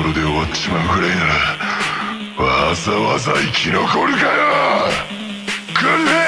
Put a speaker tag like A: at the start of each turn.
A: ところで終わっちまうぐらいならわざわざ生き残るかよ。これ